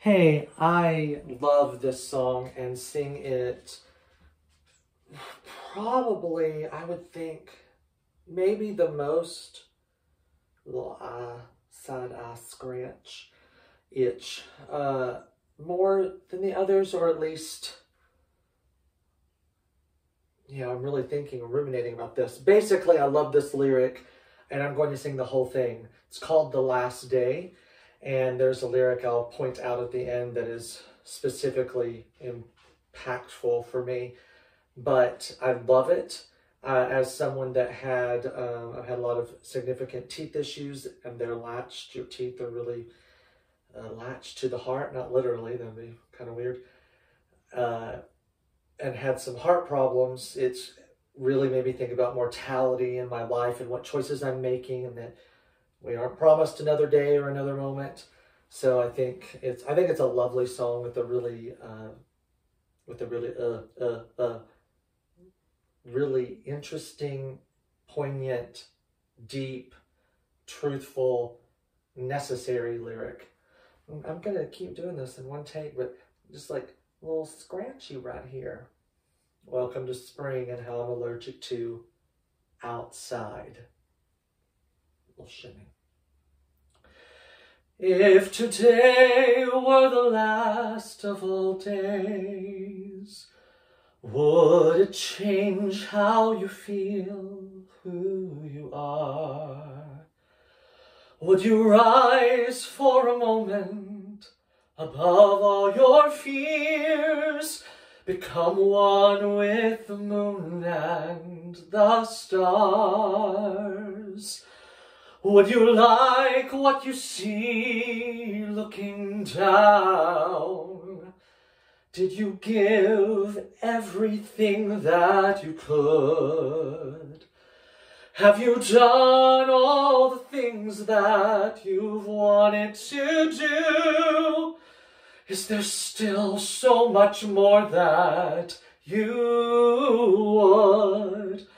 Hey, I love this song and sing it probably, I would think, maybe the most little eye, side eye scratch, itch, uh, more than the others, or at least, yeah, I'm really thinking, ruminating about this. Basically, I love this lyric, and I'm going to sing the whole thing. It's called The Last Day, and there's a lyric I'll point out at the end that is specifically impactful for me, but I love it. Uh, as someone that had, um, I've had a lot of significant teeth issues, and they're latched. Your teeth are really uh, latched to the heart, not literally. That'd be kind of weird. Uh, and had some heart problems. It's really made me think about mortality in my life and what choices I'm making, and that we aren't promised another day or another moment. So I think it's I think it's a lovely song with a really uh, with a really uh uh uh really interesting, poignant, deep, truthful, necessary lyric. I'm gonna keep doing this in one take, but just like a little scratchy right here. Welcome to spring and how I'm allergic to outside. If today were the last of all days, would it change how you feel, who you are? Would you rise for a moment above all your fears, become one with the moon and the stars? Would you like what you see looking down? Did you give everything that you could? Have you done all the things that you've wanted to do? Is there still so much more that you would?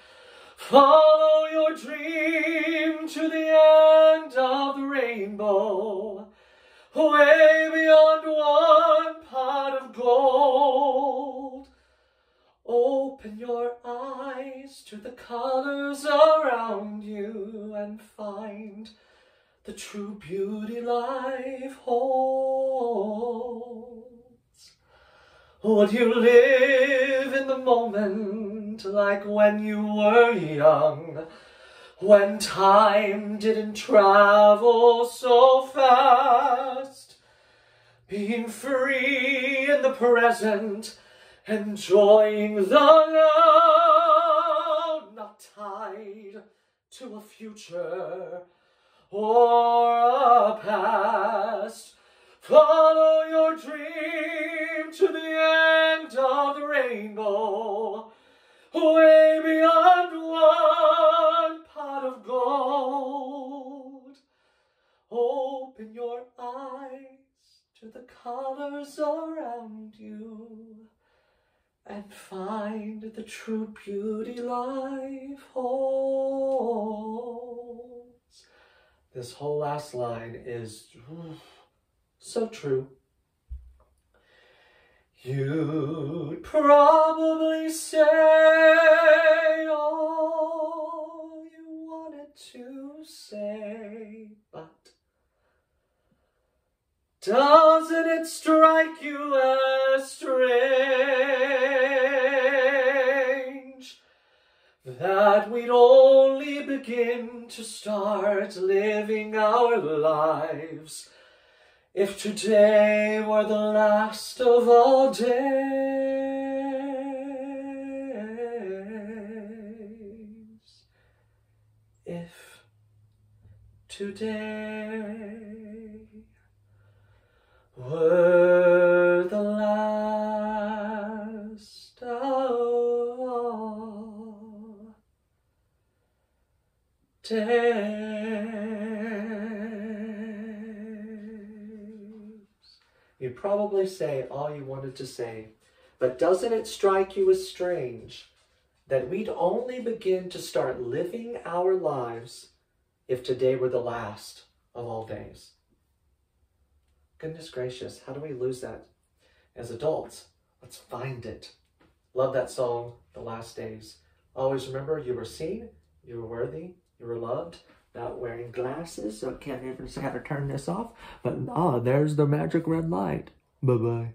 Follow your dream to the end of the rainbow, way beyond one pot of gold. Open your eyes to the colors around you and find the true beauty life holds. Would you live in the moment like when you were young? When time didn't travel so fast, being free in the present, enjoying the now, not tied to a future or a past. Follow your dream to the end of the rainbow, to the colors around you and find the true beauty life holds. This whole last line is so true. You'd probably say doesn't it strike you as strange that we'd only begin to start living our lives if today were the last of all days? If today days. You'd probably say all you wanted to say, but doesn't it strike you as strange that we'd only begin to start living our lives if today were the last of all days? Goodness gracious, how do we lose that as adults? Let's find it. Love that song, The Last Days. Always remember you were seen, you were worthy, you were loved. Not wearing glasses, so I can't even see how to turn this off. But ah, there's the magic red light. Bye bye.